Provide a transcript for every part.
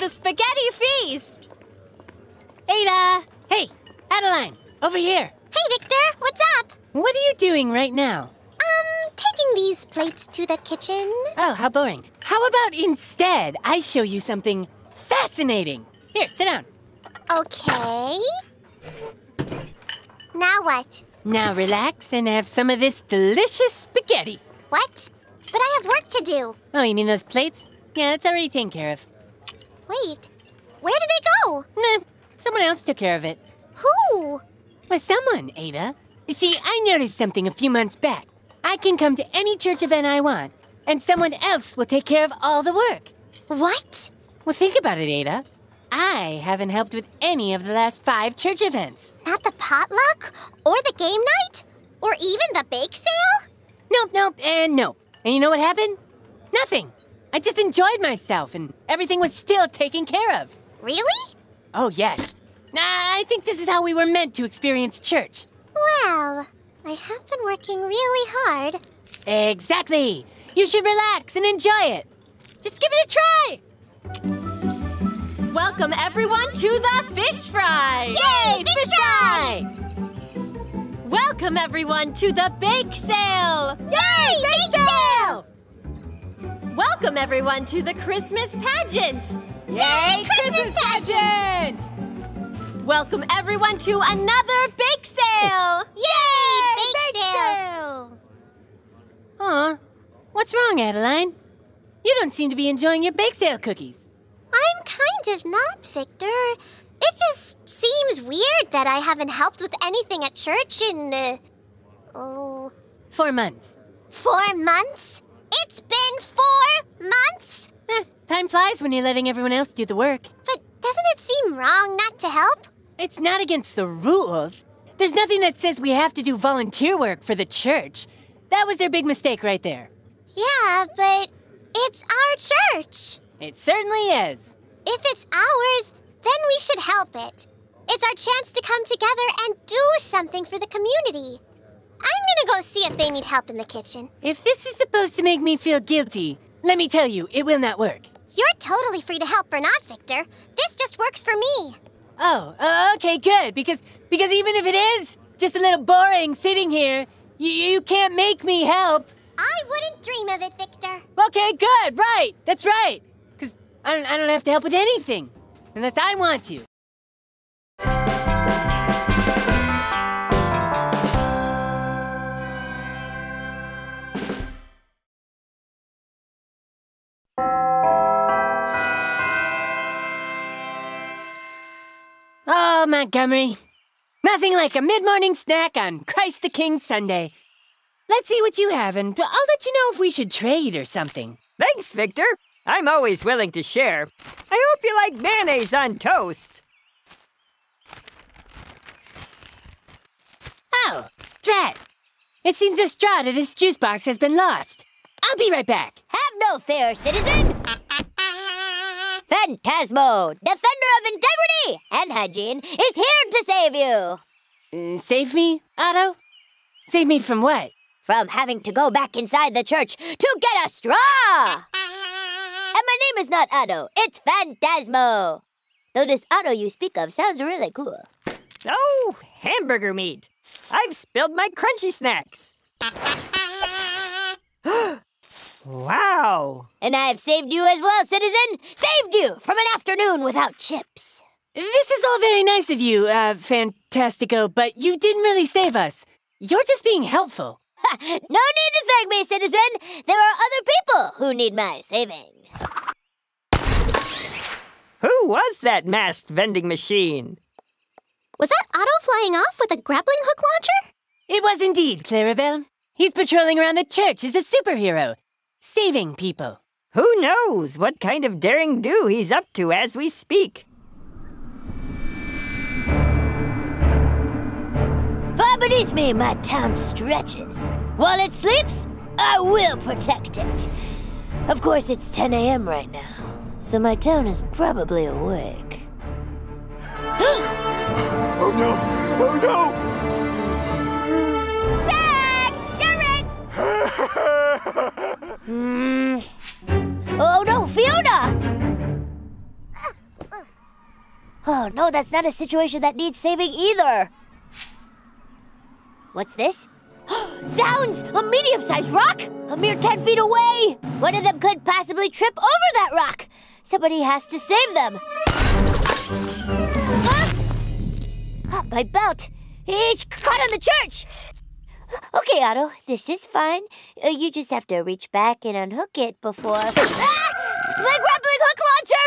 the spaghetti feast! Ada! Hey, Adeline, over here. Hey, Victor, what's up? What are you doing right now? Um, taking these plates to the kitchen. Oh, how boring. How about instead I show you something fascinating? Here, sit down. Okay. Now what? Now relax and have some of this delicious spaghetti. What? But I have work to do. Oh, you mean those plates? Yeah, it's already taken care of. Wait, where did they go? Nah, someone else took care of it. Who? Well, someone, Ada. You see, I noticed something a few months back. I can come to any church event I want, and someone else will take care of all the work. What? Well, think about it, Ada. I haven't helped with any of the last five church events. Not the potluck? Or the game night? Or even the bake sale? Nope, nope, and nope. And you know what happened? Nothing. I just enjoyed myself, and everything was still taken care of. Really? Oh, yes. Nah, I think this is how we were meant to experience church. Well, I have been working really hard. Exactly. You should relax and enjoy it. Just give it a try. Welcome everyone to the fish fry! Yay, fish fry! Welcome everyone to the bake sale! Yay, bake sale! Welcome everyone to the Christmas pageant! Yay, Christmas pageant! Welcome everyone to another bake sale! Yay, bake sale! Aw, what's wrong, Adeline? You don't seem to be enjoying your bake sale cookies. I'm kind of not, Victor. It just seems weird that I haven't helped with anything at church in, uh, oh, Four months. four months? It's been four months? Eh, time flies when you're letting everyone else do the work. But doesn't it seem wrong not to help? It's not against the rules. There's nothing that says we have to do volunteer work for the church. That was their big mistake right there. Yeah, but it's our church. It certainly is. If it's ours, then we should help it. It's our chance to come together and do something for the community. I'm gonna go see if they need help in the kitchen. If this is supposed to make me feel guilty, let me tell you, it will not work. You're totally free to help or not, Victor. This just works for me. Oh, uh, okay, good. Because because even if it is just a little boring sitting here, you, you can't make me help. I wouldn't dream of it, Victor. Okay, good. Right. That's right. Because I don't, I don't have to help with anything unless I want to. Montgomery. Nothing like a mid morning snack on Christ the King Sunday. Let's see what you have, and I'll let you know if we should trade or something. Thanks, Victor. I'm always willing to share. I hope you like mayonnaise on toast. Oh, drat. It seems the straw to this juice box has been lost. I'll be right back. Have no fear, citizen! Phantasmo, defender of integrity and hygiene, is here to save you! Uh, save me, Otto? Save me from what? From having to go back inside the church to get a straw! And my name is not Otto, it's Phantasmo! Though this Otto you speak of sounds really cool. Oh, hamburger meat. I've spilled my crunchy snacks. wow. And I've saved you as well, citizen! Saved you from an afternoon without chips! This is all very nice of you, uh, Fantastico, but you didn't really save us. You're just being helpful. No need to thank me, citizen! There are other people who need my saving. Who was that masked vending machine? Was that Otto flying off with a grappling hook launcher? It was indeed, Clarabelle. He's patrolling around the church as a superhero, saving people. Who knows what kind of daring do he's up to as we speak? Far beneath me, my town stretches. While it sleeps, I will protect it. Of course, it's 10 a.m. right now, so my town is probably awake. Oh no! Oh no! Garrett! Oh no, Fiona! Oh no, that's not a situation that needs saving either. What's this? Zounds! A medium sized rock! A mere 10 feet away! One of them could possibly trip over that rock! Somebody has to save them! Ah, my belt! It's caught on the church! Okay, Otto, this is fine. Uh, you just have to reach back and unhook it before. Ah! My grappling hook launcher!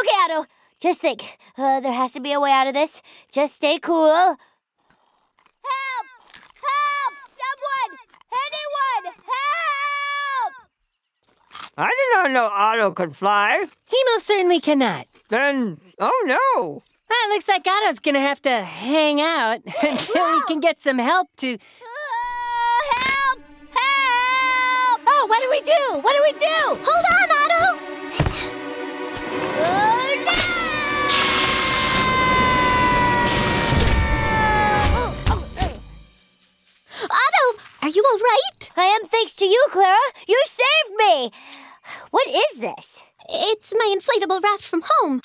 Okay, Otto, just think. Uh, there has to be a way out of this. Just stay cool. Help! Help! Someone! Anyone! Help! I did not know Otto could fly. He most certainly cannot. Then, oh no. Well, it looks like Otto's gonna have to hang out until he can get some help to. Uh, help! Help! Oh, what do we do? What do we do? Hold on, Otto! Oh, no! Oh, oh, oh. Otto, are you all right? I am thanks to you, Clara. You saved me. What is this? It's my inflatable raft from home.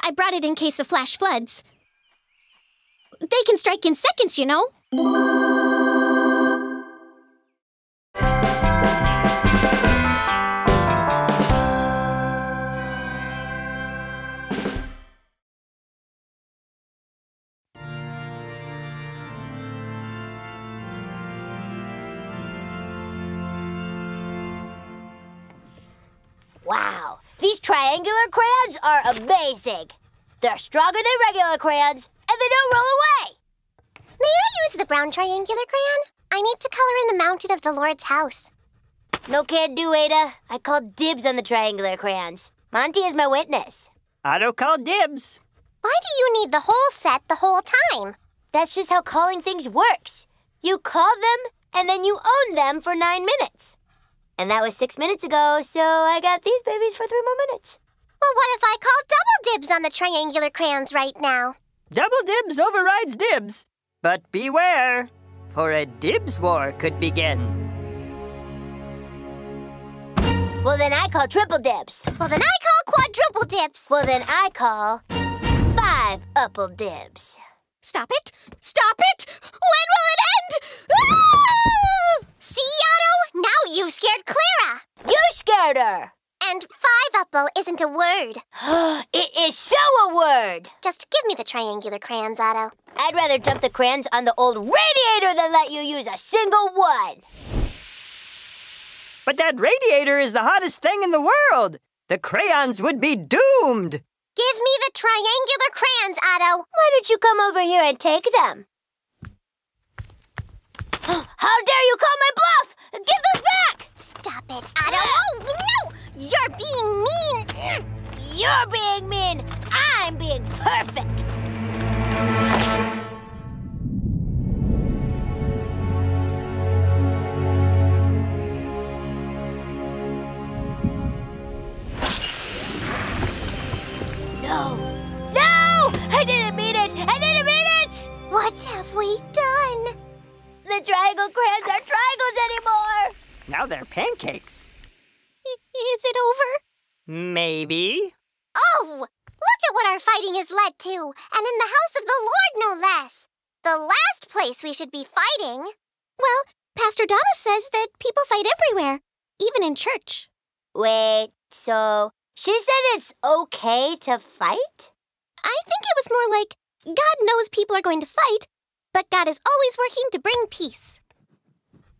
I brought it in case of flash floods. They can strike in seconds, you know. Triangular crayons are amazing. They're stronger than regular crayons, and they don't roll away. May I use the brown triangular crayon? I need to color in the mountain of the Lord's house. No can do, Ada. I called dibs on the triangular crayons. Monty is my witness. Otto called dibs. Why do you need the whole set the whole time? That's just how calling things works. You call them, and then you own them for nine minutes. And that was six minutes ago, so I got these babies for three more minutes. Well, what if I call double dibs on the triangular crayons right now? Double dibs overrides dibs. But beware, for a dibs war could begin. Well, then I call triple dibs. Well, then I call quadruple dibs. Well, then I call five upple dibs. Stop it! Stop it! When will it end? Ah! See, Otto? Now you scared Clara. You scared her. And five upple isn't a word. it is so a word. Just give me the triangular crayons, Otto. I'd rather dump the crayons on the old radiator than let you use a single one. But that radiator is the hottest thing in the world. The crayons would be doomed. Give me the triangular crayons, Otto. Why don't you come over here and take them? How dare you call my bluff? Give those back! Stop it, Otto. Oh, no! You're being mean. You're being mean. I'm being perfect. No. No! I didn't mean it! I didn't mean it! What have we done? The triangle crayons aren't triangles anymore! Now they're pancakes. I- is it over? Maybe. Oh! Look at what our fighting has led to, and in the house of the Lord, no less. The last place we should be fighting. Well, Pastor Donna says that people fight everywhere, even in church. Wait, so she said it's okay to fight? I think it was more like God knows people are going to fight, but God is always working to bring peace.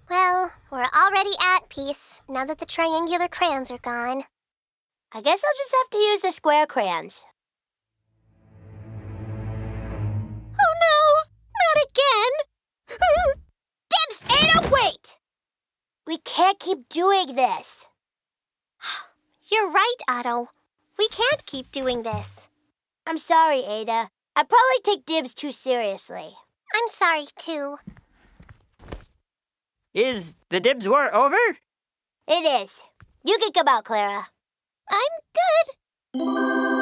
Well, we're already at peace now that the triangular crayons are gone. I guess I'll just have to use the square crayons. Oh no! Not again! Dibs! Ada, wait! We can't keep doing this. You're right, Otto. We can't keep doing this. I'm sorry, Ada. I probably take dibs too seriously. I'm sorry, too. Is the dibs war over? It is. You can come out, Clara. I'm good.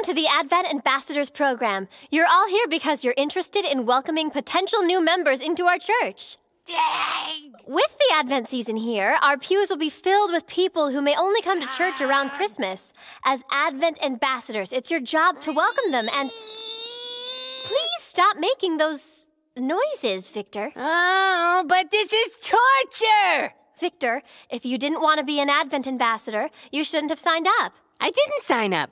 Welcome to the Advent Ambassadors Program. You're all here because you're interested in welcoming potential new members into our church. Dang! With the Advent season here, our pews will be filled with people who may only come to church around Christmas. As Advent ambassadors, it's your job to welcome them and. Please stop making those noises, Victor. Oh, but this is torture! Victor, if you didn't want to be an Advent ambassador, you shouldn't have signed up. I didn't sign up.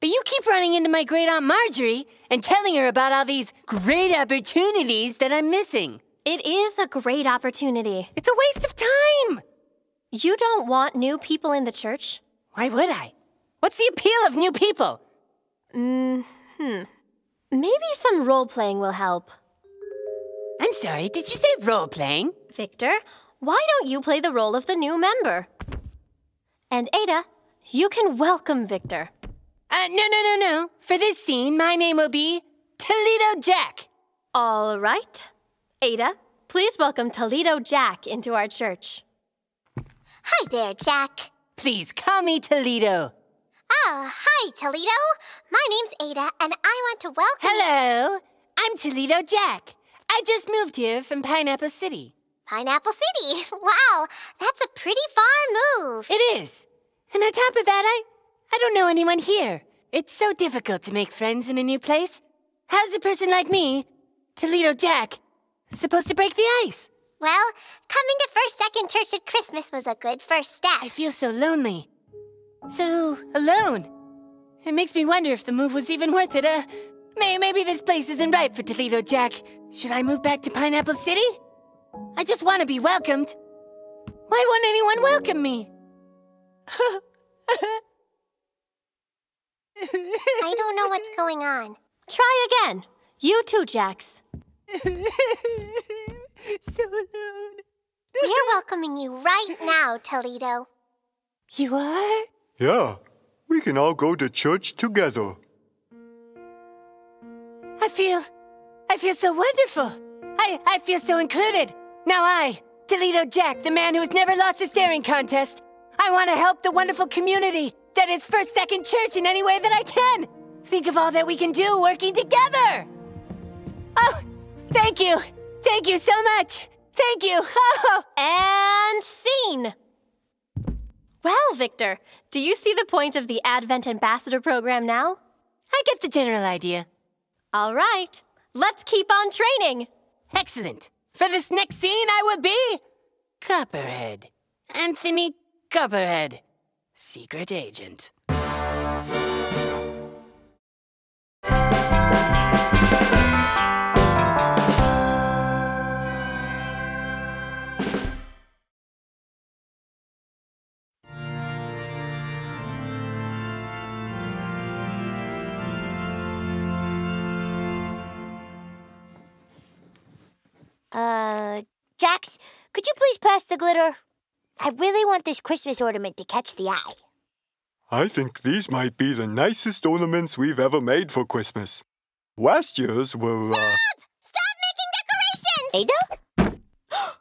But you keep running into my great aunt Marjorie and telling her about all these great opportunities that I'm missing. It is a great opportunity. It's a waste of time. You don't want new people in the church? Why would I? What's the appeal of new people? Mm hmm. Maybe some role playing will help. I'm sorry, did you say role playing? Victor, why don't you play the role of the new member? And Ada, you can welcome Victor. Uh, no, no, no, no. For this scene, my name will be Toledo Jack. All right. Ada, please welcome Toledo Jack into our church. Hi there, Jack. Please call me Toledo. Oh, hi, Toledo. My name's Ada, and I want to welcome Hello, I'm Toledo Jack. I just moved here from Pineapple City. Pineapple City. Wow, that's a pretty far move. It is. And on top of that, I, I don't know anyone here. It's so difficult to make friends in a new place. How's a person like me, Toledo Jack, supposed to break the ice? Well, coming to First Second Church at Christmas was a good first step. I feel so lonely. So alone. It makes me wonder if the move was even worth it. Uh, may, maybe this place isn't right for Toledo Jack. Should I move back to Pineapple City? I just want to be welcomed. Why won't anyone welcome me? I don't know what's going on. Try again. You too, Jax. so alone. We're welcoming you right now, Toledo. You are? Yeah, we can all go to church together. I feel. I feel so wonderful. I, I feel so included. Now I, Toledo Jack, the man who has never lost a staring contest, I want to help the wonderful community that is First Second Church in any way that I can. Think of all that we can do working together. Oh, thank you. Thank you so much. Thank you. Oh. And scene. Well, Victor, do you see the point of the Advent Ambassador program now? I get the general idea. All right, let's keep on training. Excellent. For this next scene, I will be Copperhead. Anthony Copperhead, secret agent. Uh, Jax, could you please pass the glitter? I really want this Christmas ornament to catch the eye. I think these might be the nicest ornaments we've ever made for Christmas. Last year's were, uh... Stop making decorations! Ada?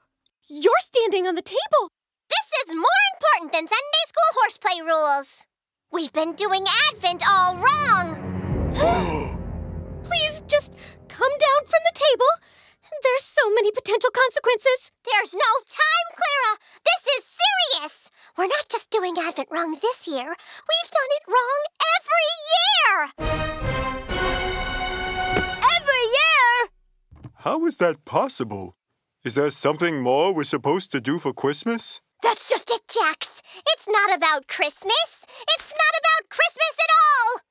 You're standing on the table. This is more important than Sunday school horseplay rules. We've been doing Advent all wrong. Please just come down from the table. There's so many potential consequences. There's no time, Clara. This is serious. We're not just doing Advent wrong this year. We've done it wrong every year. Every year! How is that possible? Is there something more we're supposed to do for Christmas? That's just it, Jax. It's not about Christmas. It's not about Christmas at all.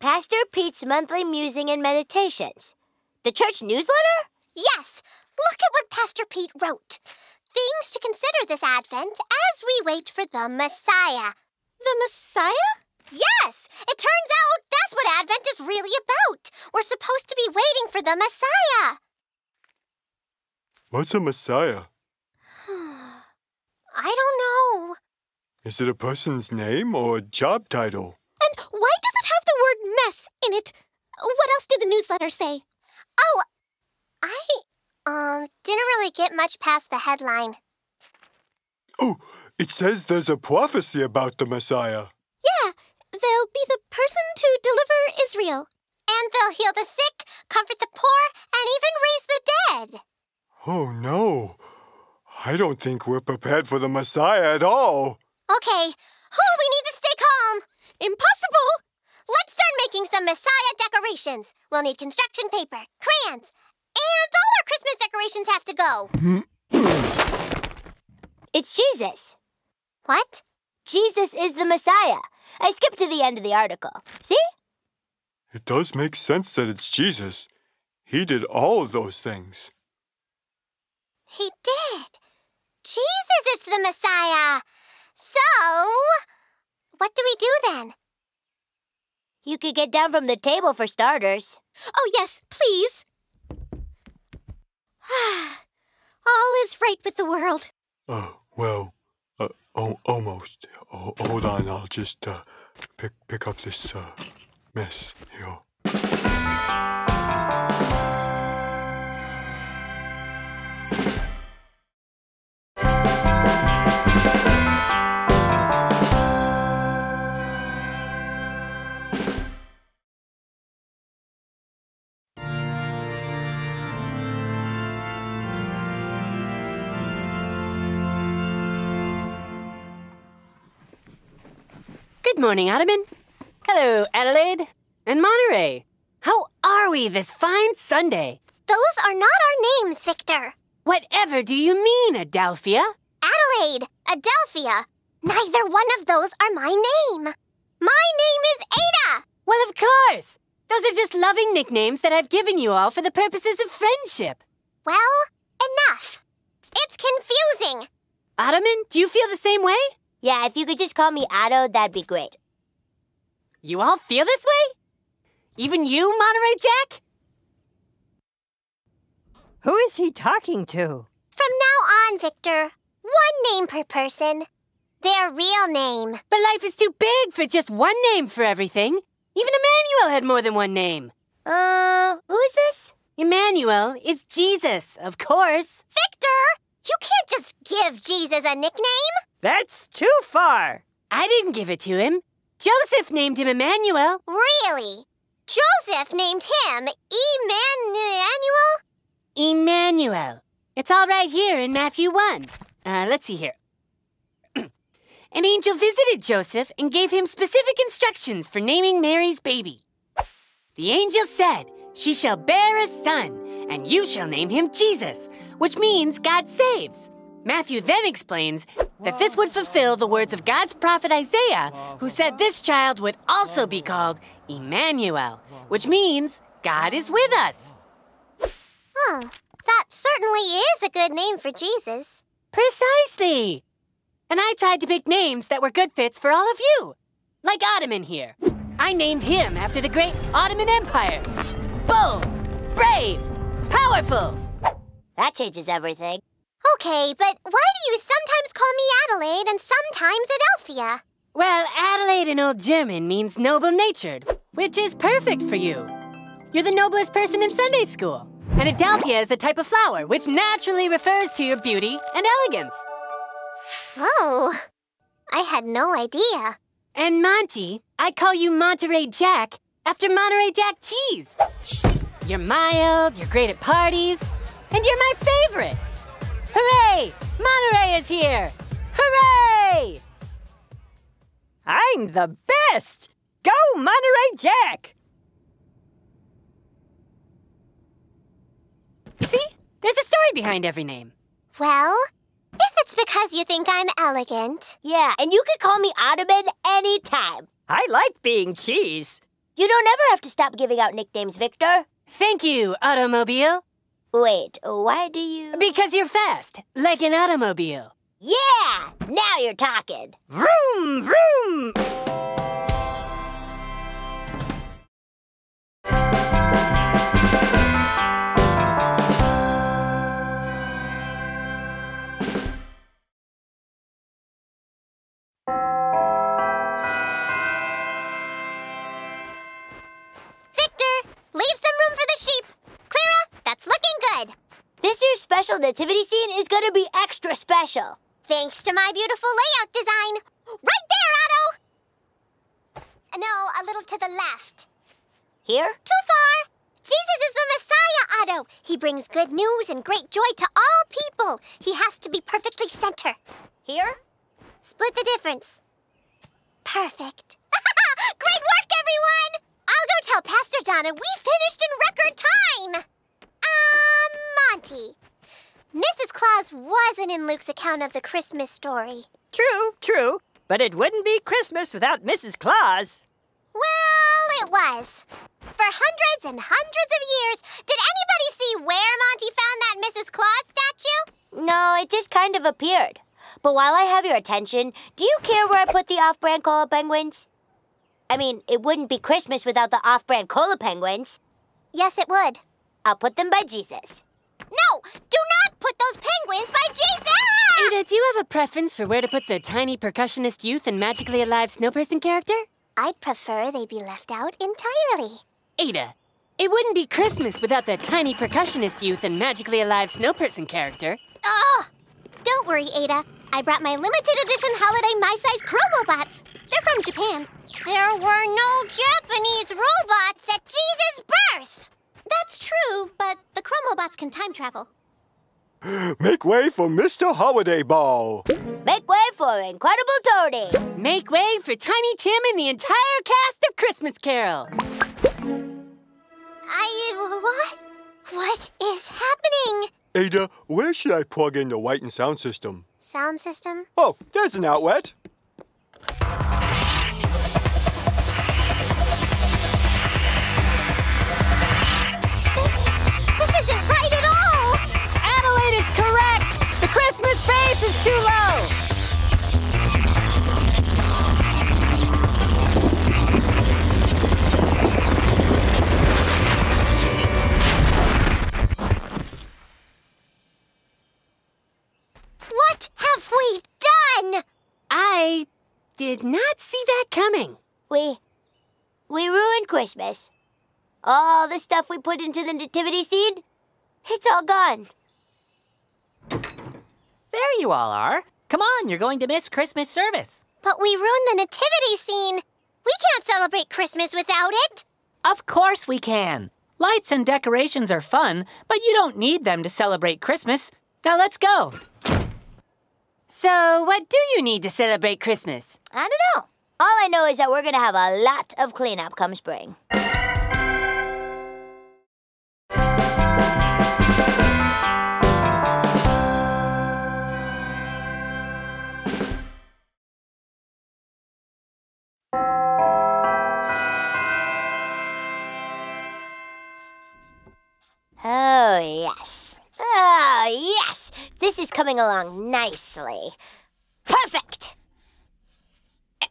Pastor Pete's monthly musing and meditations. The church newsletter? Yes, look at what Pastor Pete wrote. Things to consider this Advent as we wait for the Messiah. The Messiah? Yes, it turns out that's what Advent is really about. We're supposed to be waiting for the Messiah. What's a Messiah? I don't know. Is it a person's name or a job title? And why does it have the word mess in it? What else did the newsletter say? Oh, I um didn't really get much past the headline. Oh, it says there's a prophecy about the Messiah. Yeah, they'll be the person to deliver Israel. And they'll heal the sick, comfort the poor, and even raise the dead. Oh no. I don't think we're prepared for the Messiah at all. Okay. Oh, we need to stay calm. Impossible. Let's start making some Messiah decorations. We'll need construction paper, crayons, and all our Christmas decorations have to go. It's Jesus. What? Jesus is the Messiah. I skipped to the end of the article. See? It does make sense that it's Jesus. He did all of those things. He did. Jesus is the Messiah. So, what do we do then? You could get down from the table for starters. Oh, yes, please. All is right with the world. Uh, well, uh, oh, almost. Oh, hold on, I'll just uh, pick pick up this uh, mess here. Good morning, Ottoman. Hello, Adelaide. And Monterey. How are we this fine Sunday? Those are not our names, Victor. Whatever do you mean, Adelphia? Adelaide, Adelphia. Neither one of those are my name. My name is Ada. Well, of course. Those are just loving nicknames that I've given you all for the purposes of friendship. Well, enough. It's confusing. Ottoman, do you feel the same way? Yeah, if you could just call me Otto, that'd be great. You all feel this way? Even you, Monterey Jack? Who is he talking to? From now on, Victor, one name per person. Their real name. But life is too big for just one name for everything. Even Emmanuel had more than one name. Uh, who is this? Emmanuel is Jesus, of course. Victor, you can't just give Jesus a nickname. That's too far. I didn't give it to him. Joseph named him Emmanuel. Really? Joseph named him Emmanuel? Emmanuel. It's all right here in Matthew 1. Uh, let's see here. An angel visited Joseph and gave him specific instructions for naming Mary's baby. The angel said, She shall bear a son, and you shall name him Jesus, which means God saves. Matthew then explains that this would fulfill the words of God's prophet Isaiah, who said this child would also be called Emmanuel, which means God is with us. Huh. That certainly is a good name for Jesus. Precisely. And I tried to pick names that were good fits for all of you. Like Ottoman here. I named him after the great Ottoman Empire. Bold, brave, powerful. That changes everything. Okay, but why do you sometimes call me Adelaide and sometimes Adelphia? Well, Adelaide in Old German means noble natured, which is perfect for you. You're the noblest person in Sunday school. And Adelphia is a type of flower, which naturally refers to your beauty and elegance. Oh, I had no idea. And Monty, I call you Monterey Jack after Monterey Jack cheese. You're mild, you're great at parties, and you're my favorite. Hooray! Monterey is here! Hooray! I'm the best! Go, Monterey Jack! See? There's a story behind every name. Well, if it's because you think I'm elegant. Yeah, and you could call me Ottoman anytime. I like being cheese. You don't ever have to stop giving out nicknames, Victor. Thank you, automobile. Wait, why do you. Because you're fast, like an automobile. Yeah! Now you're talking. Vroom, vroom! This year's special nativity scene is gonna be extra special. Thanks to my beautiful layout design. Right there, Otto! No, a little to the left. Here? Too far! Jesus is the Messiah, Otto. He brings good news and great joy to all people. He has to be perfectly center. Here? Split the difference. Perfect. great work, everyone! I'll go tell Pastor Donna we finished in record time. Um, Monty. Mrs. Claus wasn't in Luke's account of the Christmas story. True, true. But it wouldn't be Christmas without Mrs. Claus. Well, it was. For hundreds and hundreds of years, did anybody see where Monty found that Mrs. Claus statue? No, it just kind of appeared. But while I have your attention, do you care where I put the off-brand cola penguins? I mean, it wouldn't be Christmas without the off-brand cola penguins. Yes, it would. I'll put them by Jesus. No! Do not put those penguins by Jesus! Ada, do you have a preference for where to put the tiny percussionist youth and magically alive snowperson character? I'd prefer they be left out entirely. Ada, it wouldn't be Christmas without the tiny percussionist youth and magically alive snowperson character. Oh! Don't worry, Ada. I brought my limited edition holiday my-size Chromobots. They're from Japan. There were no Japanese robots at Jesus' birth. That's true, but the Chromobots can time travel. Make way for Mr. Holiday Ball. Make way for Incredible Tony. Make way for Tiny Tim and the entire cast of Christmas Carol. I. what? What is happening? Ada, where should I plug in the light and sound system? Sound system? Oh, there's an outlet. Stuff we put into the nativity scene, it's all gone. There you all are. Come on, you're going to miss Christmas service. But we ruined the nativity scene. We can't celebrate Christmas without it. Of course we can. Lights and decorations are fun, but you don't need them to celebrate Christmas. Now let's go. So, what do you need to celebrate Christmas? I don't know. All I know is that we're gonna have a lot of cleanup come spring. Coming along nicely. Perfect.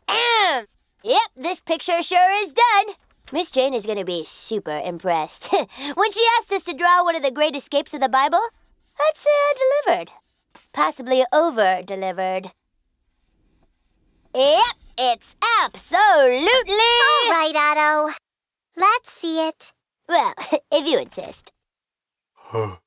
Ahem. yep, this picture sure is done. Miss Jane is going to be super impressed. when she asked us to draw one of the great escapes of the Bible, I'd say I delivered. Possibly over delivered. Yep, it's absolutely. All right, Otto. Let's see it. Well, if you insist. Huh.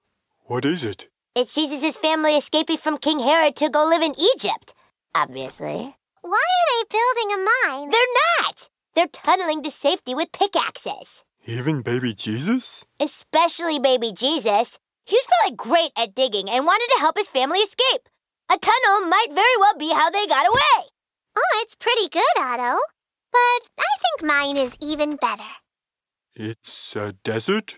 What is it? It's Jesus' family escaping from King Herod to go live in Egypt. Obviously. Why are they building a mine? They're not! They're tunneling to safety with pickaxes. Even baby Jesus? Especially baby Jesus. He was probably great at digging and wanted to help his family escape. A tunnel might very well be how they got away. Oh, it's pretty good, Otto. But I think mine is even better. It's a desert?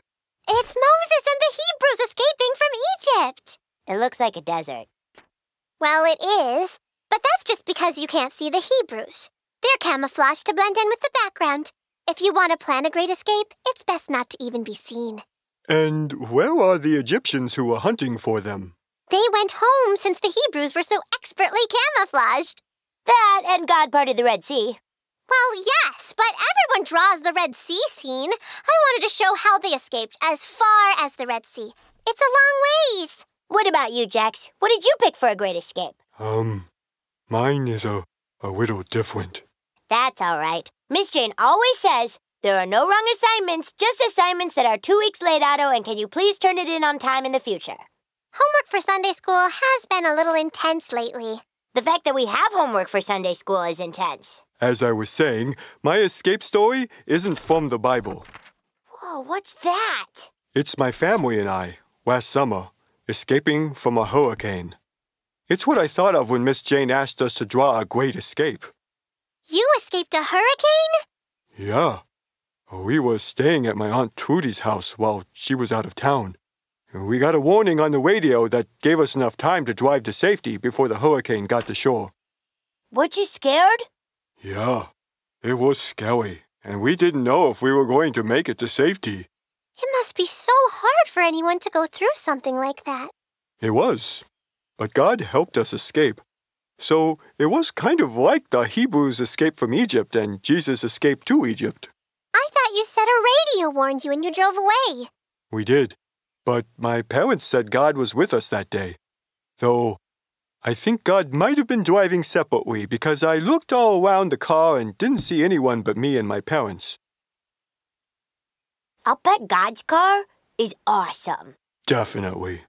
It's Moses and the Hebrews escaping from Egypt. It looks like a desert. Well, it is, but that's just because you can't see the Hebrews. They're camouflaged to blend in with the background. If you want to plan a great escape, it's best not to even be seen. And where are the Egyptians who were hunting for them? They went home since the Hebrews were so expertly camouflaged. That and God parted the Red Sea. Well, yes, but everyone draws the Red Sea scene. I wanted to show how they escaped as far as the Red Sea. It's a long ways. What about you, Jax? What did you pick for a great escape? Um, mine is a, a little different. That's all right. Miss Jane always says there are no wrong assignments, just assignments that are two weeks late, Otto, and can you please turn it in on time in the future? Homework for Sunday school has been a little intense lately. The fact that we have homework for Sunday school is intense. As I was saying, my escape story isn't from the Bible. Whoa, what's that? It's my family and I, last summer, escaping from a hurricane. It's what I thought of when Miss Jane asked us to draw a great escape. You escaped a hurricane? Yeah. We were staying at my Aunt Trudy's house while she was out of town. We got a warning on the radio that gave us enough time to drive to safety before the hurricane got to shore. Weren't you scared? Yeah, it was scary, and we didn't know if we were going to make it to safety. It must be so hard for anyone to go through something like that. It was. But God helped us escape. So it was kind of like the Hebrews' escape from Egypt and Jesus' escape to Egypt. I thought you said a radio warned you and you drove away. We did. But my parents said God was with us that day. Though I think God might have been driving separately because I looked all around the car and didn't see anyone but me and my parents. I'll bet God's car is awesome. Definitely.